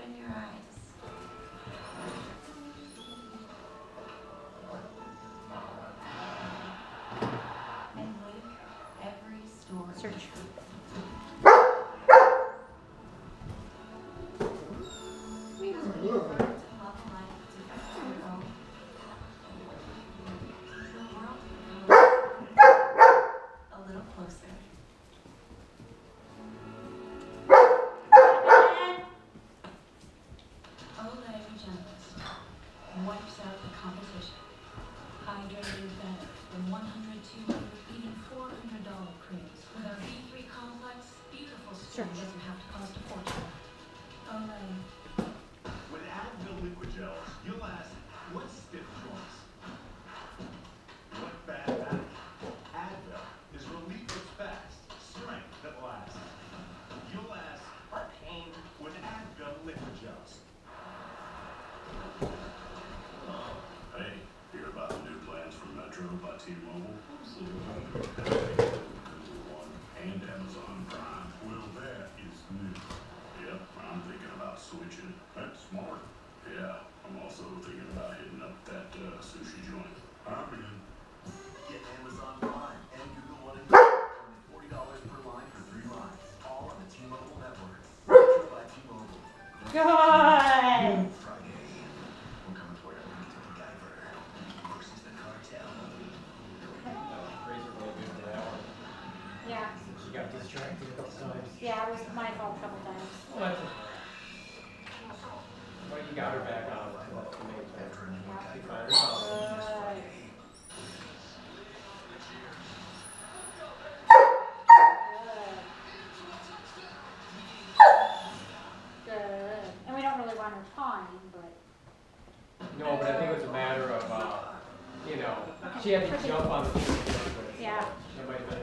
open your eyes. And every story. Search. Wipes out the competition. Hydrated better than 100, 200, even 400 dollar creams. With our B3 complex, beautiful skin Sure. doesn't have to cost plans Metro by T-Mobile? Google One and Amazon Prime. Well, that is new. Yep, I'm thinking about switching. That's smart. Yeah, I'm also thinking about hitting up that uh, sushi joint. I'm in. Get Amazon Prime and Google One and only forty dollars per line for three lines, all on the T-Mobile network. Metro by T-Mobile. Good. She got distracted a couple times. yeah, it was my fault a couple times. Well, that's okay. Well, you got her back on. that's the main thing. After a new You MacGyver find her versus something. this Friday. Good. And we don't really want her time, but. No, but I think it was a matter of, uh, you know, she had to jump on the. Yeah. That might have been